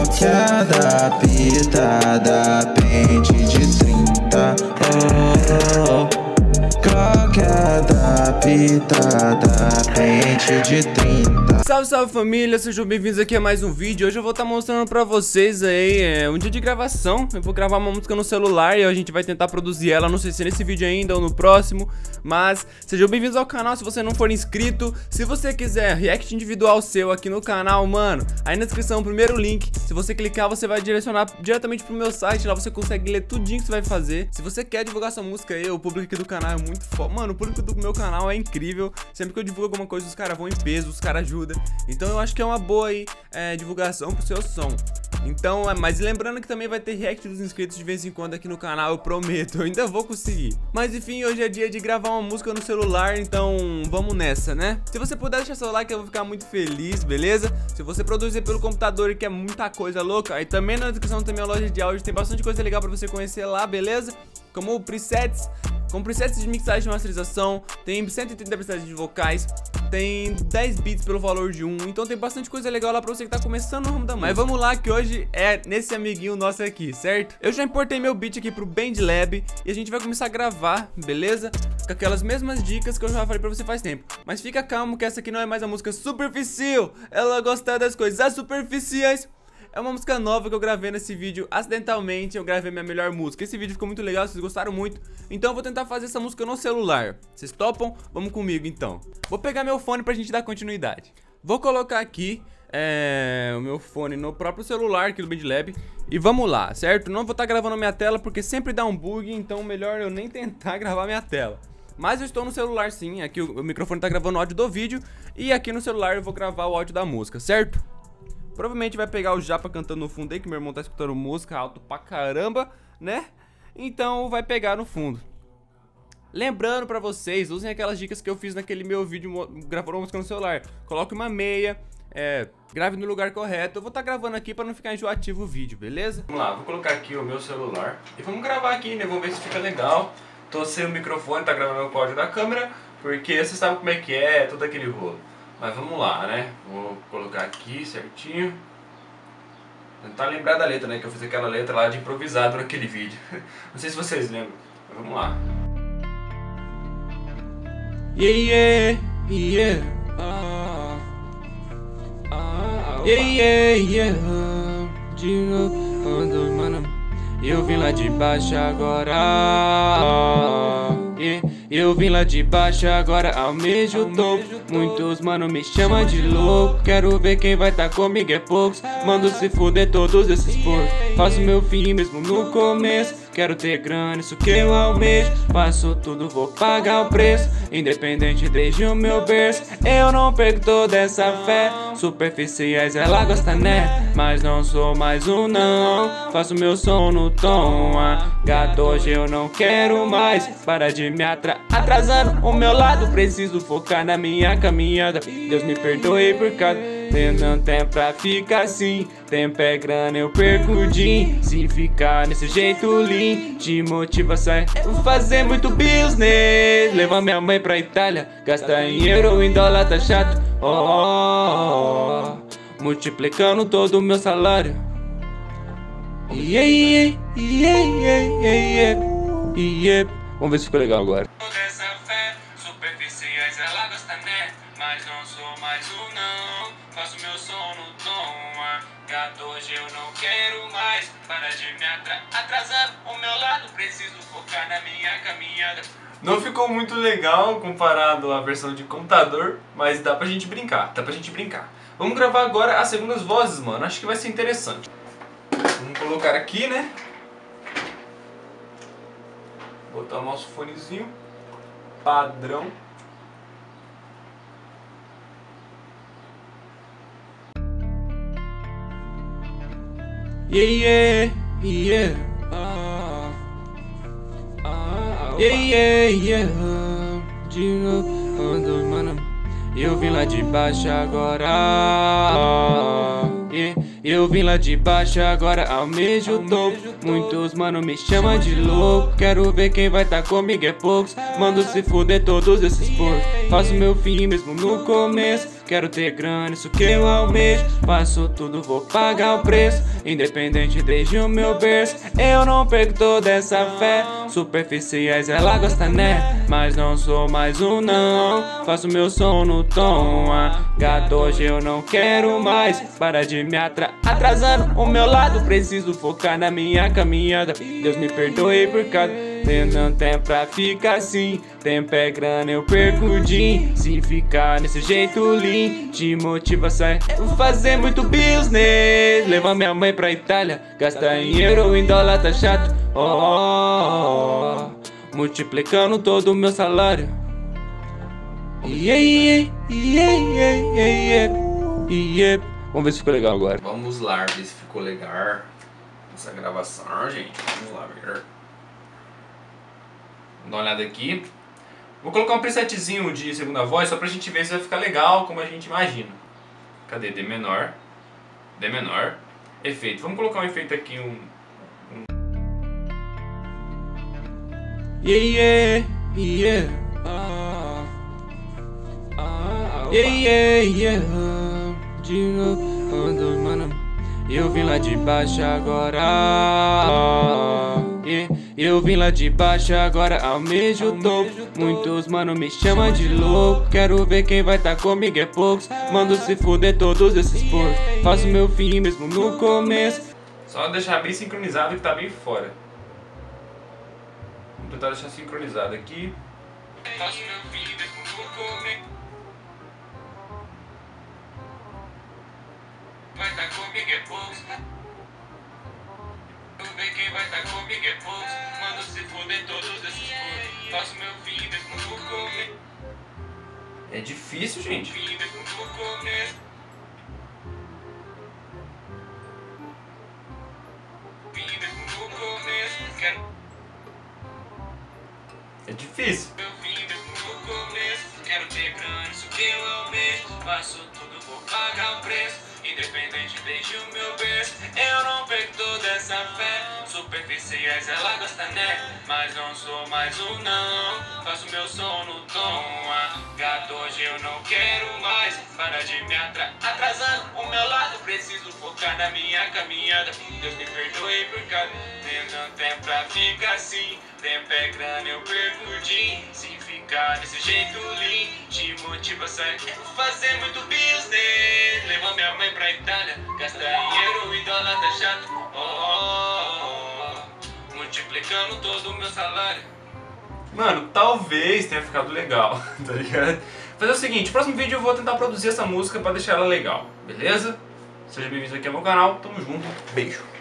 Qualquer pitada, pente de 30 oh, oh. Qualquer pitada, pente de 30 Salve, salve família, sejam bem-vindos aqui a mais um vídeo. Hoje eu vou estar tá mostrando pra vocês aí é, um dia de gravação. Eu vou gravar uma música no celular e a gente vai tentar produzir ela. Não sei se nesse vídeo ainda ou no próximo Mas sejam bem-vindos ao canal. Se você não for inscrito Se você quiser react individual seu aqui no canal, mano Aí na descrição, o primeiro link Se você clicar, você vai direcionar diretamente pro meu site. Lá você consegue ler tudinho que você vai fazer. Se você quer divulgar sua música aí, o público aqui do canal é muito foda Mano, o público do meu canal é incrível. Sempre que eu divulgo alguma coisa, os caras vão em peso, os caras ajudam então eu acho que é uma boa aí, é, divulgação pro seu som. Então, é, mas lembrando que também vai ter react dos inscritos de vez em quando aqui no canal, eu prometo, eu ainda vou conseguir. Mas enfim, hoje é dia de gravar uma música no celular, então vamos nessa, né? Se você puder deixar seu like, eu vou ficar muito feliz, beleza? Se você produzir pelo computador e quer muita coisa louca, aí também na descrição tem minha loja de áudio, tem bastante coisa legal pra você conhecer lá, beleza? Como presets, com presets de mixagem e masterização, tem 130 presets de vocais, tem 10 bits pelo valor de um, então tem bastante coisa legal lá pra você que tá começando no ramo da música. Mas vamos lá que hoje é nesse amiguinho nosso aqui, certo? Eu já importei meu beat aqui pro BandLab e a gente vai começar a gravar, beleza? Com aquelas mesmas dicas que eu já falei pra você faz tempo. Mas fica calmo que essa aqui não é mais a música superficial, ela gosta das coisas superficiais. É uma música nova que eu gravei nesse vídeo acidentalmente, eu gravei minha melhor música. Esse vídeo ficou muito legal, vocês gostaram muito. Então eu vou tentar fazer essa música no celular. Vocês topam? Vamos comigo então. Vou pegar meu fone pra gente dar continuidade. Vou colocar aqui é, o meu fone no próprio celular aqui do BandLab E vamos lá, certo? Não vou estar tá gravando minha tela porque sempre dá um bug, então melhor eu nem tentar gravar minha tela. Mas eu estou no celular sim, aqui o, o microfone está gravando o áudio do vídeo e aqui no celular eu vou gravar o áudio da música, certo? Provavelmente vai pegar o Japa cantando no fundo aí, que meu irmão tá escutando música alto pra caramba, né? Então vai pegar no fundo. Lembrando pra vocês, usem aquelas dicas que eu fiz naquele meu vídeo gravando música no celular. Coloque uma meia, é, grave no lugar correto. Eu vou estar tá gravando aqui pra não ficar enjoativo o vídeo, beleza? Vamos lá, vou colocar aqui o meu celular e vamos gravar aqui, né? Vamos ver se fica legal. Tô sem o microfone, tá gravando o código da câmera, porque você sabe como é que é, todo aquele rolo. Mas vamos lá, né? Vou colocar aqui certinho. Tentar lembrar da letra, né? Que eu fiz aquela letra lá de improvisado naquele vídeo. Não sei se vocês lembram. Mas vamos lá. Yeah, yeah, yeah. Ah, ah, yeah, yeah, yeah. De novo, mano. Eu vim lá de baixo agora. Yeah. Eu vim lá de baixo, agora almejo o topo. Muitos mano me chamam de louco. Quero ver quem vai tá comigo, é poucos. Mando se fuder todos esses porcos. Faço meu fim mesmo no começo Quero ter grana, isso que eu almejo Faço tudo, vou pagar o preço Independente desde o meu berço Eu não perco toda essa fé Superficiais ela gosta né Mas não sou mais um não Faço meu som no tom ah, Gato hoje eu não quero mais Para de me atrasar atrasando o meu lado. Preciso focar na minha caminhada. Deus me perdoe por causa. Não tem pra ficar assim. Tempo é grana, eu perco o din. Se ficar nesse jeito lean, te motiva sai. Vou fazer muito business. Levar minha mãe pra Itália. Gastar em euro, em dólar, tá chato. Oh, oh, oh. multiplicando todo o meu salário. Yeah, yeah, yeah, yeah, yeah, yeah. Vamos ver se ficou legal agora. Eu não quero mais. Para de me atrasar o meu lado, preciso focar na minha caminhada. Não ficou muito legal comparado à versão de computador, mas dá pra gente brincar, dá pra gente brincar. Vamos gravar agora as segundas vozes, mano, acho que vai ser interessante. Vamos colocar aqui, né? botar o nosso fonezinho padrão. Yeah, yeah, yeah. Ah, ah, yeah, yeah, yeah. De novo, mano. Eu vim lá de baixo agora. Yeah. Eu vim lá de baixo, agora almejo o topo. Muitos mano me chamam de louco. Quero ver quem vai tá comigo, é poucos. Mando se fuder todos esses porcos. Faço meu fim mesmo no começo. Quero ter grana, isso que eu almejo. Faço tudo, vou pagar o preço. Independente desde o meu berço. Eu não perco toda essa fé. Superficiais ela gosta, né? Mas não sou mais um não. Faço meu som no tom. Ah, gato, hoje eu não quero mais. Para de me atra atrasando o meu lado. Preciso focar na minha caminhada. Deus me perdoe por causa. Não tem pra ficar assim. Tempo é grana, eu perco o din. Se ficar nesse jeito lean, te motiva a sair. Vou fazer muito business. Levar minha mãe pra Itália. Gastar em euro, em dólar tá chato. Oh, oh, oh. multiplicando todo o meu salário. Yeah, yeah, yeah, yeah, yeah, yeah. Vamos ver se ficou legal agora. Vamos lá, ver se ficou legal essa gravação, gente. Vamos lá ver. Dá uma olhada aqui. Vou colocar um presetzinho de segunda voz só pra gente ver se vai ficar legal como a gente imagina. Cadê? D menor. D menor. Efeito. Vamos colocar um efeito aqui, um... um... Yeah, yeah, yeah. Ah, ah, yeah, yeah, yeah. De novo, mano. Eu vim lá de baixo agora. Eu vim lá de baixo, agora almejo o topo. Muitos mano me chamam de louco. Quero ver quem vai tá comigo, é poucos. Mando se fuder todos esses porcos. Faço meu fim mesmo no começo. Só deixar bem sincronizado que tá bem fora. Vou tentar deixar sincronizado aqui. Faço meu fim mesmo no começo. Vai tá comigo, é poucos. Ver quem vai tá comigo, é poucos. Mando se fuder todos esses porcos. Faço meu fim mesmo no começo. É difícil, gente. Fim mesmo no começo. Fim mesmo no começo. Quero É difícil. Meu fim mesmo no começo. Quero ter grana, isso que eu almejo. Faço tudo, vou pagar o preço. Independente desde o meu berço. Eu não perco toda essa fé. Superficiais ela gosta, né? Mas não sou mais um não. Faço meu som no tom. Gato, hoje eu não quero mais. Para de me atra atrasando o meu lado. Preciso focar na minha caminhada. Deus me perdoe por causa. Não tempo pra ficar assim. Tempo é grana, eu perco o din. Se ficar desse jeito lean, te motiva a fazer muito business. Levar minha mãe pra Itália. Gastar em euro e dólar tá chato. Oh, oh, oh. Multiplicando todo o meu salário. Mano, talvez tenha ficado legal, tá ligado? Fazer o seguinte, próximo vídeo eu vou tentar produzir essa música pra deixar ela legal, beleza? Seja bem-vindo aqui ao meu canal, tamo junto, beijo!